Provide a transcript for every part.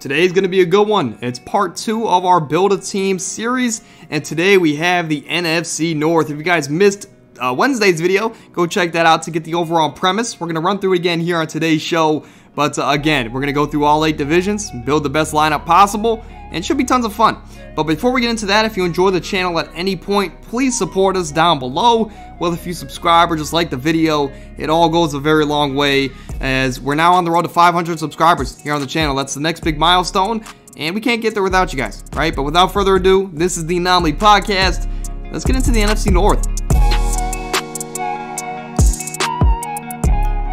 Today's going to be a good one. It's part two of our Build a Team series, and today we have the NFC North. If you guys missed uh, Wednesday's video, go check that out to get the overall premise. We're going to run through it again here on today's show, but uh, again, we're going to go through all eight divisions, build the best lineup possible, and should be tons of fun. But before we get into that, if you enjoy the channel at any point, please support us down below. Whether if you subscribe or just like the video, it all goes a very long way as we're now on the road to 500 subscribers here on the channel. That's the next big milestone, and we can't get there without you guys, right? But without further ado, this is the Anomaly Podcast. Let's get into the NFC North.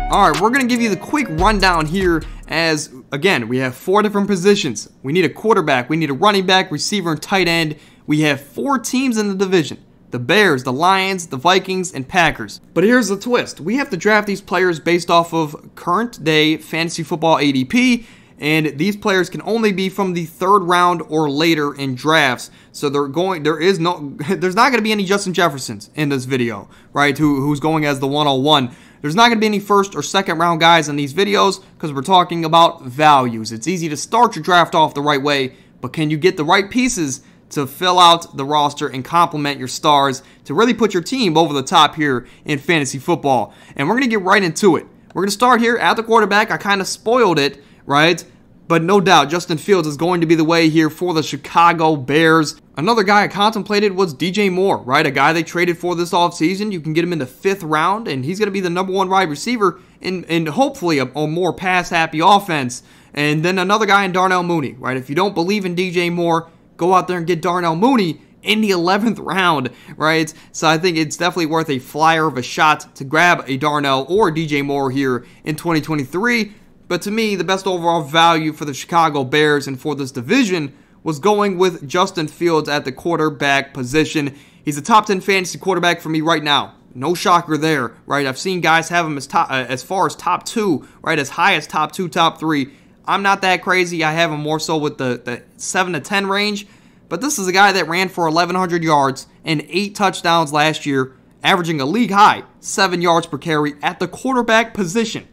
All right, we're going to give you the quick rundown here as, again, we have four different positions. We need a quarterback, we need a running back, receiver, and tight end. We have four teams in the division the Bears, the Lions, the Vikings, and Packers. But here's the twist we have to draft these players based off of current day fantasy football ADP. And these players can only be from the third round or later in drafts. So they're going. There is no. There's not going to be any Justin Jeffersons in this video, right? Who, who's going as the 101. There's not going to be any first or second round guys in these videos because we're talking about values. It's easy to start your draft off the right way, but can you get the right pieces to fill out the roster and complement your stars to really put your team over the top here in fantasy football? And we're going to get right into it. We're going to start here at the quarterback. I kind of spoiled it, right? But no doubt, Justin Fields is going to be the way here for the Chicago Bears. Another guy I contemplated was DJ Moore, right? A guy they traded for this offseason. You can get him in the fifth round, and he's going to be the number one wide receiver in, in hopefully a, a more pass happy offense. And then another guy in Darnell Mooney, right? If you don't believe in DJ Moore, go out there and get Darnell Mooney in the 11th round, right? So I think it's definitely worth a flyer of a shot to grab a Darnell or DJ Moore here in 2023. But to me, the best overall value for the Chicago Bears and for this division was going with Justin Fields at the quarterback position. He's a top 10 fantasy quarterback for me right now. No shocker there, right? I've seen guys have him as top, uh, as far as top two, right? As high as top two, top three. I'm not that crazy. I have him more so with the, the 7 to 10 range. But this is a guy that ran for 1,100 yards and eight touchdowns last year, averaging a league high 7 yards per carry at the quarterback position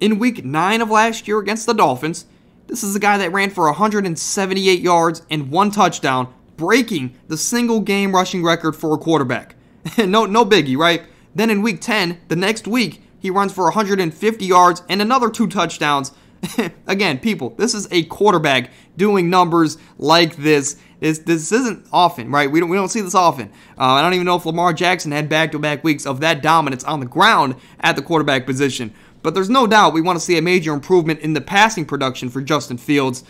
in week 9 of last year against the Dolphins. This is a guy that ran for 178 yards and one touchdown, breaking the single game rushing record for a quarterback. no, no biggie, right? Then in week 10, the next week, he runs for 150 yards and another two touchdowns. Again, people, this is a quarterback doing numbers like this. This this isn't often, right? We don't we don't see this often. Uh, I don't even know if Lamar Jackson had back-to-back weeks of that dominance on the ground at the quarterback position. But there's no doubt we want to see a major improvement in the passing production for Justin Fields.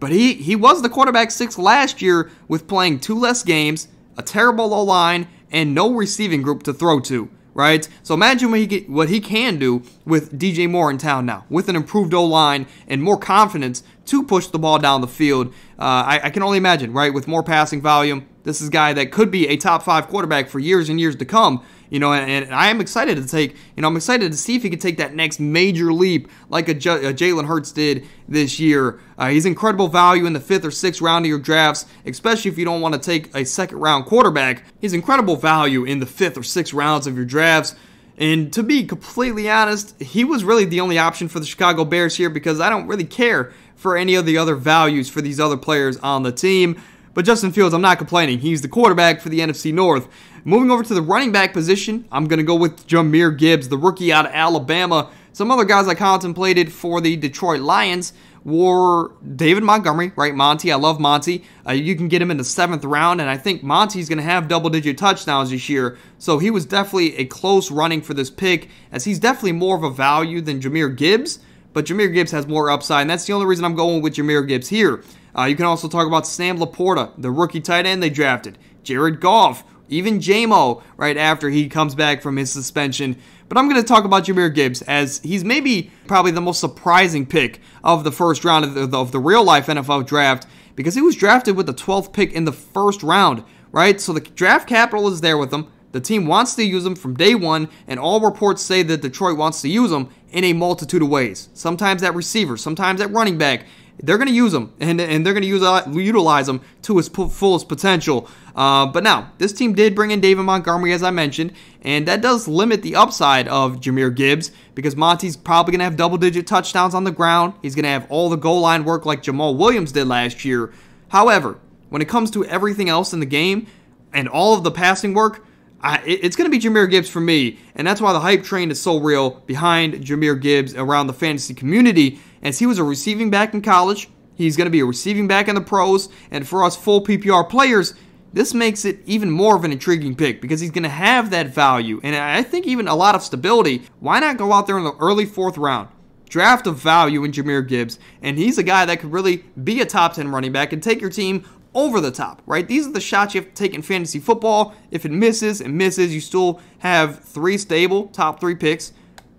But he, he was the quarterback six last year with playing two less games, a terrible O line, and no receiving group to throw to, right? So imagine what he, get, what he can do with DJ Moore in town now, with an improved O line and more confidence to push the ball down the field. Uh, I, I can only imagine, right? With more passing volume, this is a guy that could be a top five quarterback for years and years to come. You know, and, and I am excited to take, you know, I'm excited to see if he can take that next major leap like a, J- a Jalen Hurts did this year. Uh, he's incredible value in the fifth or sixth round of your drafts, especially if you don't want to take a second round quarterback. He's incredible value in the fifth or sixth rounds of your drafts. And to be completely honest, he was really the only option for the Chicago Bears here because I don't really care for any of the other values for these other players on the team. But Justin Fields, I'm not complaining. He's the quarterback for the NFC North. Moving over to the running back position, I'm going to go with Jahmyr Gibbs, the rookie out of Alabama. Some other guys I contemplated for the Detroit Lions were David Montgomery, right? Monty, I love Monty. Uh, you can get him in the seventh round, and I think Monty's going to have double digit touchdowns this year. So he was definitely a close running for this pick, as he's definitely more of a value than Jahmyr Gibbs. But Jahmyr Gibbs has more upside, and that's the only reason I'm going with Jahmyr Gibbs here. Uh, you can also talk about Sam LaPorta, the rookie tight end they drafted, Jared Goff, even Jamo right after he comes back from his suspension. But I'm going to talk about Jahmyr Gibbs as he's maybe probably the most surprising pick of the first round of the, of the real life NFL draft because he was drafted with the 12th pick in the first round, right? So the draft capital is there with him. The team wants to use him from day one, and all reports say that Detroit wants to use him in a multitude of ways. Sometimes at receiver, sometimes at running back, they're going to use him and, and they're going to use uh, utilize him to his fullest potential. Uh, but now, this team did bring in David Montgomery, as I mentioned, and that does limit the upside of Jahmyr Gibbs because Monty's probably going to have double digit touchdowns on the ground. He's going to have all the goal line work like Jamaal Williams did last year. However, when it comes to everything else in the game and all of the passing work, I, it's going to be Jahmyr Gibbs for me, and that's why the hype train is so real behind Jahmyr Gibbs around the fantasy community. As he was a receiving back in college, he's going to be a receiving back in the pros, and for us full PPR players, this makes it even more of an intriguing pick because he's going to have that value, and I think even a lot of stability. Why not go out there in the early fourth round? Draft of value in Jahmyr Gibbs, and he's a guy that could really be a top 10 running back and take your team over the top, right? These are the shots you have to take in fantasy football. If it misses and misses, you still have three stable top three picks.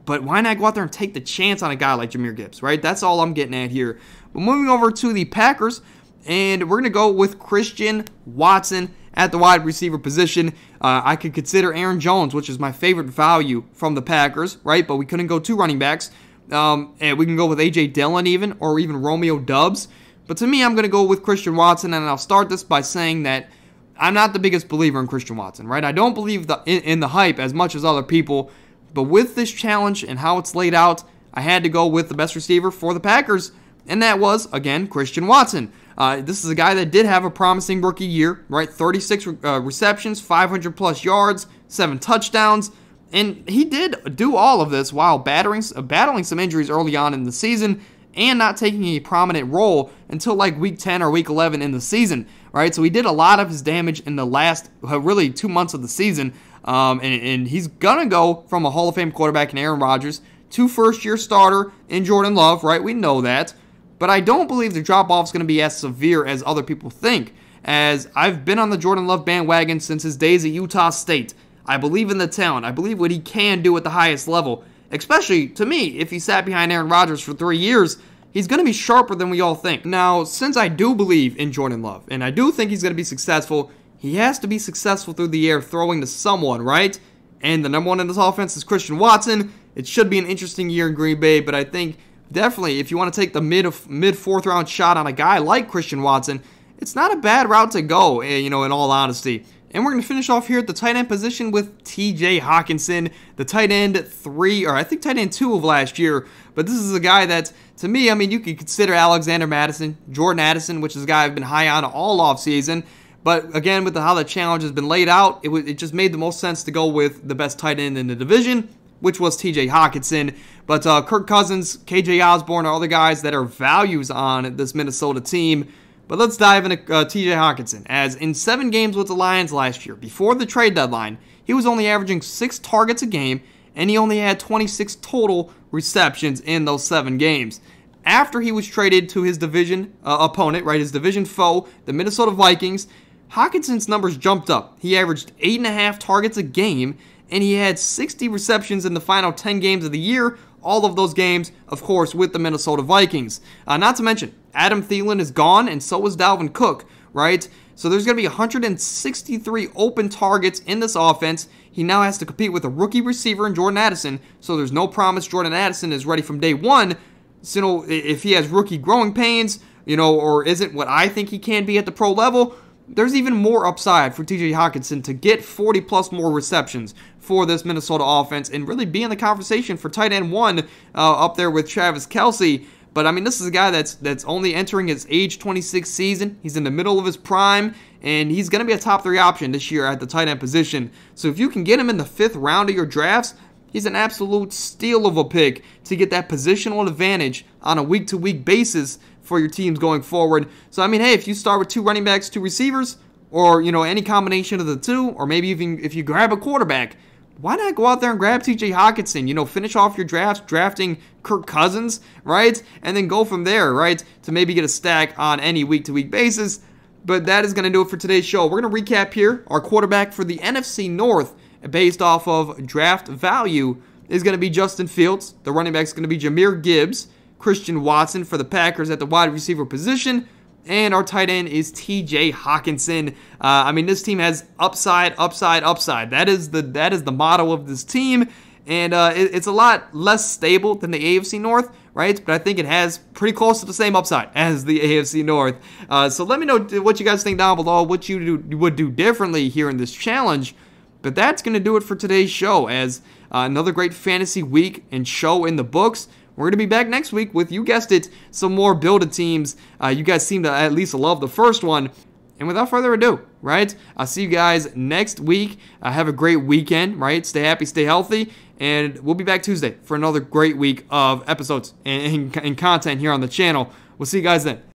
But why not go out there and take the chance on a guy like Jahmyr Gibbs, right? That's all I'm getting at here. But moving over to the Packers, and we're going to go with Christian Watson at the wide receiver position. Uh, I could consider Aaron Jones, which is my favorite value from the Packers, right? But we couldn't go two running backs. Um, and we can go with A.J. Dillon even, or even Romeo Doubs. But to me, I'm going to go with Christian Watson, and I'll start this by saying that I'm not the biggest believer in Christian Watson, right? I don't believe the, in, in the hype as much as other people, but with this challenge and how it's laid out, I had to go with the best receiver for the Packers, and that was, again, Christian Watson. Uh, this is a guy that did have a promising rookie year, right? 36 uh, receptions, 500 plus yards, seven touchdowns, and he did do all of this while battering, uh, battling some injuries early on in the season and not taking a prominent role until like week 10 or week 11 in the season, right? So he did a lot of his damage in the last, uh, really, two months of the season. Um, and, and he's going to go from a Hall of Fame quarterback in Aaron Rodgers to first year starter in Jordan Love, right? We know that. But I don't believe the drop off is going to be as severe as other people think, as I've been on the Jordan Love bandwagon since his days at Utah State. I believe in the talent. I believe what he can do at the highest level especially to me, if he sat behind Aaron Rodgers for three years, he's going to be sharper than we all think. Now, since I do believe in Jordan Love, and I do think he's going to be successful, he has to be successful through the air throwing to someone, right? And the number one in this offense is Christian Watson. It should be an interesting year in Green Bay, but I think definitely if you want to take the mid mid fourth round shot on a guy like Christian Watson, it's not a bad route to go, eh, you know, in all honesty. And we're going to finish off here at the tight end position with TJ Hockenson, the tight end three, or I think tight end two of last year. But this is a guy that, to me, I mean, you could consider Alexander Mattison, Jordan Addison, which is a guy I've been high on all offseason. But again, with the, how the challenge has been laid out, it, it just made the most sense to go with the best tight end in the division, which was TJ Hockenson. But uh, Kirk Cousins, KJ Osborn are other guys that are values on this Minnesota team. But let's dive into uh, TJ Hockenson. as in seven games with the Lions last year, before the trade deadline, he was only averaging six targets a game, and he only had 26 total receptions in those seven games. After he was traded to his division uh, opponent, right, his division foe, the Minnesota Vikings, Hockenson's numbers jumped up. He averaged eight and a half targets a game, and he had 60 receptions in the final 10 games of the year, all of those games, of course, with the Minnesota Vikings. Uh, not to mention, Adam Thielen is gone, and so is Dalvin Cook, right? So there's going to be 163 open targets in this offense. He now has to compete with a rookie receiver in Jordan Addison, so there's no promise Jordan Addison is ready from day one. So if he has rookie growing pains, you know, or isn't what I think he can be at the pro level, there's even more upside for TJ Hockenson to get 40 plus more receptions for this Minnesota offense and really be in the conversation for tight end one uh, up there with Travis Kelce. But I mean, this is a guy that's that's only entering his age 26 season. He's in the middle of his prime, and he's going to be a top three option this year at the tight end position. So if you can get him in the fifth round of your drafts, he's an absolute steal of a pick to get that positional advantage on a week to week basis for your teams going forward. So I mean, hey, if you start with two running backs, two receivers, or you know any combination of the two, or maybe even if you grab a quarterback, why not go out there and grab TJ Hockenson? You know, finish off your drafts drafting Kirk Cousins, right? And then go from there, right? To maybe get a stack on any week to week basis. But that is going to do it for today's show. We're going to recap here. Our quarterback for the NFC North, based off of draft value, is going to be Justin Fields. The running back is going to be Jahmyr Gibbs. Christian Watson for the Packers at the wide receiver position. And our tight end is T.J. Hockenson. Uh, I mean, this team has upside, upside, upside. That is the that is the motto of this team, and uh, it, it's a lot less stable than the AFC North, right? But I think it has pretty close to the same upside as the AFC North. Uh, so let me know what you guys think down below, what you do, would do differently here in this challenge. But that's going to do it for today's show, as uh, another great fantasy week and show in the books. We're going to be back next week with, you guessed it, some more build a teams. Uh, you guys seem to at least love the first one. And without further ado, right, I'll see you guys next week. Uh, have a great weekend, right? Stay happy, stay healthy, and we'll be back Tuesday for another great week of episodes and, and, and content here on the channel. We'll see you guys then.